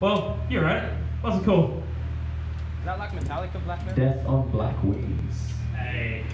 Well, you're right. What's it cool. Is that like Metallica Black Mirror? Death on Black Wings. Hey.